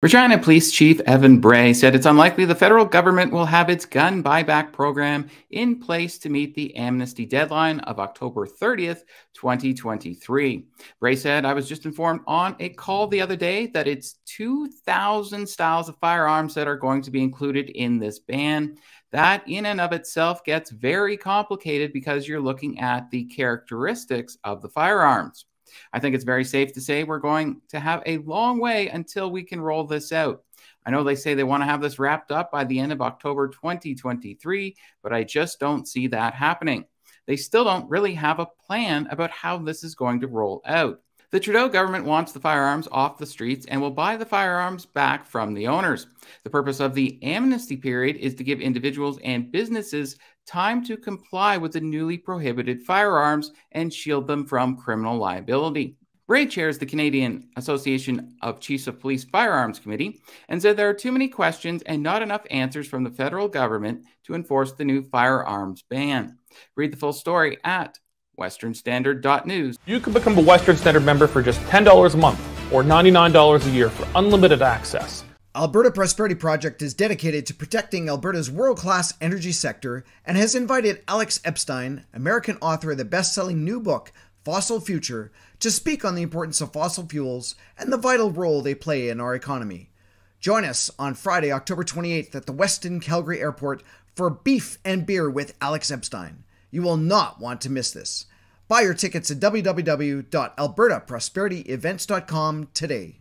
Regina Police Chief Evan Bray said it's unlikely the federal government will have its gun buyback program in place to meet the amnesty deadline of October 30th, 2023. Bray said, I was just informed on a call the other day that it's 2,000 styles of firearms that are going to be included in this ban. That, in and of itself, gets very complicated because you're looking at the characteristics of the firearms. I think it's very safe to say we're going to have a long way until we can roll this out. I know they say they want to have this wrapped up by the end of October 2023, but I just don't see that happening. They still don't really have a plan about how this is going to roll out. The Trudeau government wants the firearms off the streets and will buy the firearms back from the owners. The purpose of the amnesty period is to give individuals and businesses time to comply with the newly prohibited firearms and shield them from criminal liability. Bray chairs the Canadian Association of Chiefs of Police Firearms Committee and said there are too many questions and not enough answers from the federal government to enforce the new firearms ban. Read the full story at westernstandard.news. You can become a Western Standard member for just $10 a month or $99 a year for unlimited access. Alberta Prosperity Project is dedicated to protecting Alberta's world class energy sector and has invited Alex Epstein, American author of the best selling new book, Fossil Future, to speak on the importance of fossil fuels and the vital role they play in our economy. Join us on Friday, October 28th at the Westin Calgary Airport for Beef and Beer with Alex Epstein. You will not want to miss this. Buy your tickets at www.albertaprosperityevents.com today.